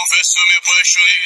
confesse mes péchés.